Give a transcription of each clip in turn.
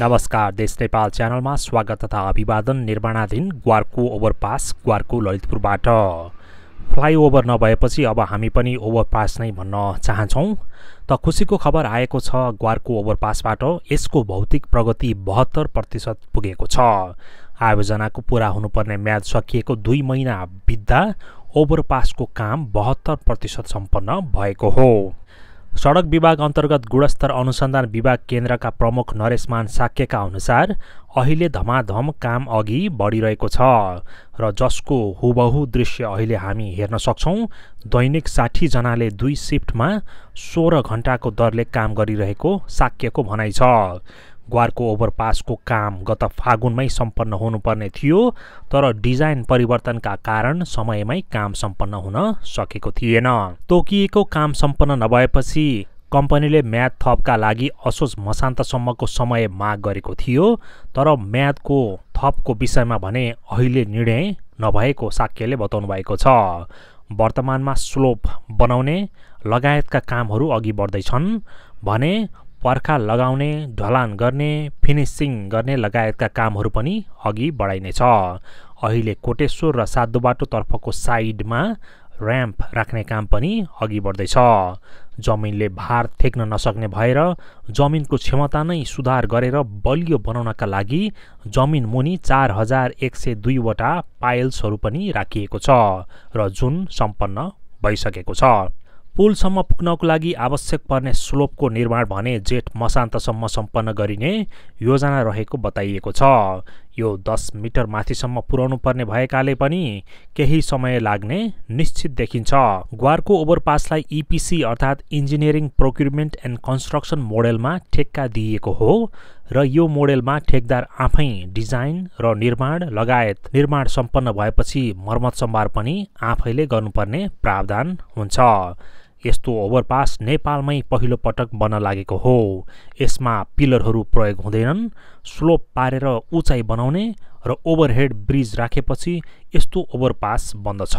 नमस्कार देश नेपाल च्यानलमा स्वागत तथा अभिवादन। निर्माणाधीन ग्वारको ओभरपास ग्वारको ललितपुरबाट। फ्लाइओभर नभएपछि अब हामी पनि ओभरपास नै भन्न चाहन्छौँ। त खुसीको खबर आएको छ ग्वारको ओभरपासबाट यसको भौतिक प्रगति बहत्तर प्रतिशत पुगेको छ। आयोजनाको पुरा हुनुपर्ने म्याद सकिएको दुई महिना बित्दा ओभरपासको काम बहत्तर प्रतिशत सम्पन्न भएको हो। सडक विभाग अन्तर्गत गुणस्तर अनुसन्धान विभाग केन्द्रका प्रमुख नरेशमान साक्यका अनुसार अहिले धमाधम काम अघि बढिरहेको छ र जसको हुबहु दृश्य अहिले हामी हेर्न सक्छौँ दैनिक साठीजनाले दुई सिफ्टमा सोह्र घन्टाको दरले काम गरिरहेको साक्यको भनाइ छ। ग्वारको ओभरपासको काम गत फागुनमै सम्पन्न हुनुपर्ने थियो तर डिजाइन परिवर्तनका कारण समयमै काम सम्पन्न हुन सकेको थिएन। तोकिएको काम सम्पन्न नभएपछि कम्पनीले म्याद थपका लागि असोज मसान्तसम्मको समय माग गरेको थियो तर म्यादको थपको विषयमा भने अहिले निर्णय नभएको साक्यले बताउनु भएको छ। वर्तमानमा स्लोप बनाउने लगायतका कामहरू अघि बढ्दैछन् भने पर्खा लगाउने ढलान गर्ने फिनिसिङ गर्ने लगायतका कामहरू पनि अघि बढाइनेछ। अहिले कोटेश्वर र साधुबाटोतर्फको साइडमा ऱ्याम्प राख्ने काम पनि अघि बढ्दैछ। जमिनले भार थेक्न नसक्ने भएर जमिनको क्षमता नै सुधार गरेर बलियो बनाउनका लागि जमिन मुनि चार हजार एक सय दुईवटा पाइल्सहरू पनि राखिएको छ र जुन सम्पन्न भइसकेको छ। पुलसम्म पुग्नको लागि आवश्यक पर्ने स्लोपको निर्माण भने जेठ मसान्तसम्म सम्पन्न गरिने योजना रहेको बताइएको छ। यो दस मिटर माथिसम्म पुर्याउनु पर्ने भएकाले पनि केही समय लाग्ने निश्चित देखिन्छ। ग्वारको ओभरपासलाई इपिसी अर्थात् इन्जिनियरिङ प्रोक्युरमेन्ट एन्ड कन्स्ट्रक्सन मोडेलमा ठेक्का दिइएको हो र यो मोडेलमा ठेकदार आफै डिजाइन र निर्माण लगायत निर्माण सम्पन्न भएपछि मर्मत सम्भार पनि आफैले गर्नुपर्ने प्रावधान हुन्छ। यस्तो ओभरपास नेपालमै पहिलो पटक बन्न लागेको हो। यसमा पिलरहरू प्रयोग हुँदैनन् स्लोप पारेर उचाइ बनाउने र ओभरहेड ब्रिज राखेपछि यस्तो ओभरपास बन्दछ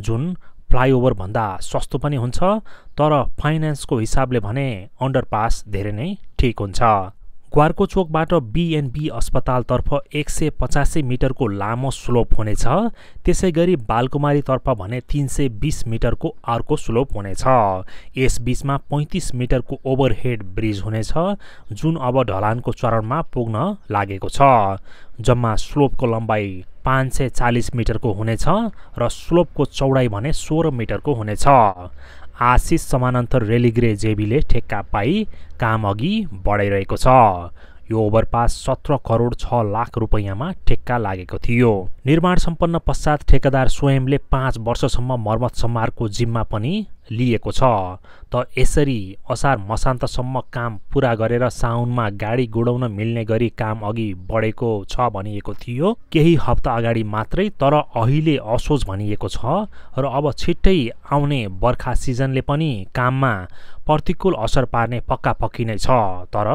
जुन फ्लाइओभरभन्दा सस्तो पनि हुन्छ तर फाइनेन्सको हिसाबले भने अन्डरपास धेरै नै ठिक हुन्छ। ग्वारको चोकबाट बिएनबी अस्पतालतर्फ एक सय पचासी मिटरको लामो स्लोप हुनेछ। त्यसै गरी बालकुमारीतर्फ भने तिन सय बिस मिटरको अर्को स्लोप हुनेछ। यसबीचमा पैँतिस मिटरको ओभरहेड ब्रिज हुनेछ जुन अब ढलानको चरणमा पुग्न लागेको छ। जम्मा स्लोपको लम्बाइ पाँच सय चालिस मिटरको हुनेछ र स्लोपको चौडाइ भने सोह्र मिटरको हुनेछ। आशिष समानान्तर रेलिग्रे जेबीले ठेक्का पाई काम अघि बढाइरहेको छ। यो ओभरपास सत्र करोड छ लाख रुपियाँमा ठेक्का लागेको थियो। निर्माण सम्पन्न पश्चात ठेकेदार स्वयंले पाँच वर्षसम्म मर्मत सम्हारको जिम्मा पनि लिएको छ। त यसरी असार मसान्तसम्म काम पुरा गरेर साउनमा गाडी गुडाउन मिल्ने गरी काम अघि बढेको छ भनिएको थियो। केही हप्ता अगाडि मात्रै तर अहिले असोज भनिएको छ र अब छिट्टै आउने बर्खा सिजनले पनि काममा प्रतिकूल असर पार्ने पक्का पक्की नै छ। तर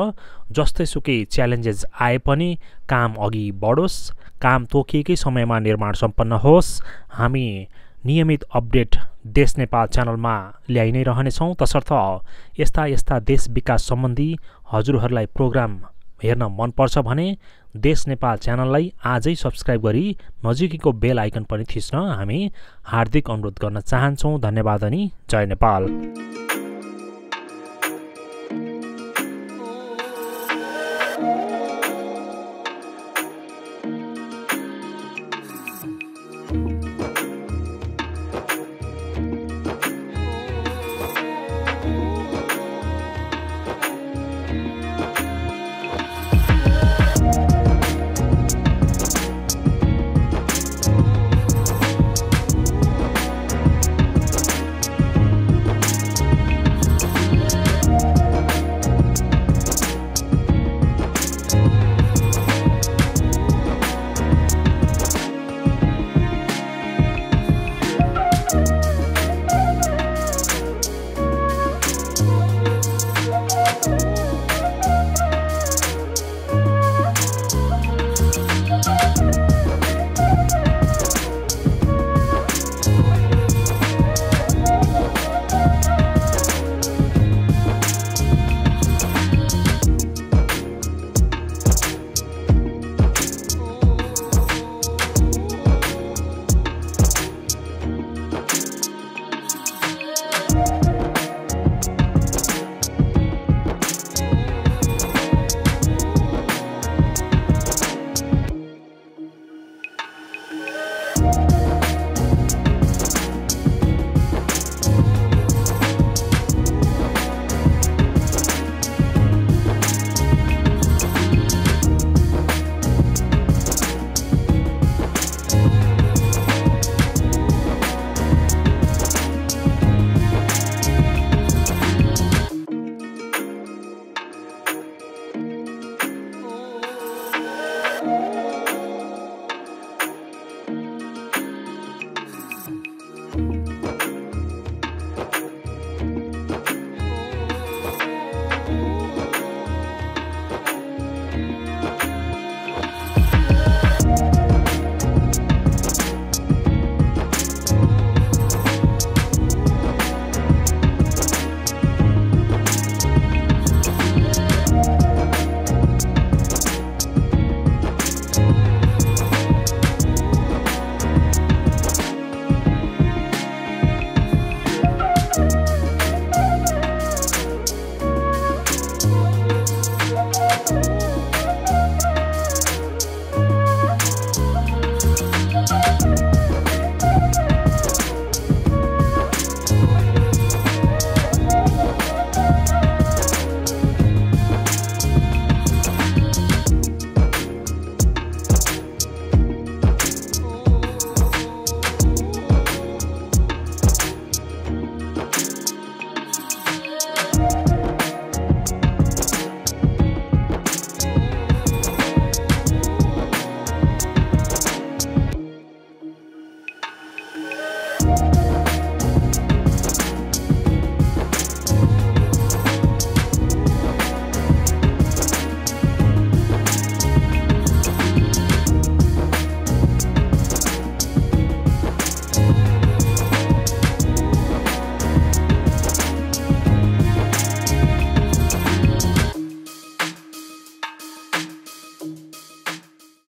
जस्तै सुकै च्यालेन्जेस आए पनि काम अघि बढोस् काम तोकिएकै समयमा निर्माण सम्पन्न होस्। हामी नियमित अपडेट देश नेपाल च्यानलमा ल्याइ नै रहनेछौँ। तसर्थ यस्ता यस्ता देश विकास सम्बन्धी हजुरहरूलाई प्रोग्राम हेर्न मनपर्छ भने देश नेपाल च्यानललाई आजै सब्सक्राइब गरी नजिकैको बेल आइकन पनि थिच्न हामी हार्दिक अनुरोध गर्न चाहन्छौँ। धन्यवाद अनि जय नेपाल।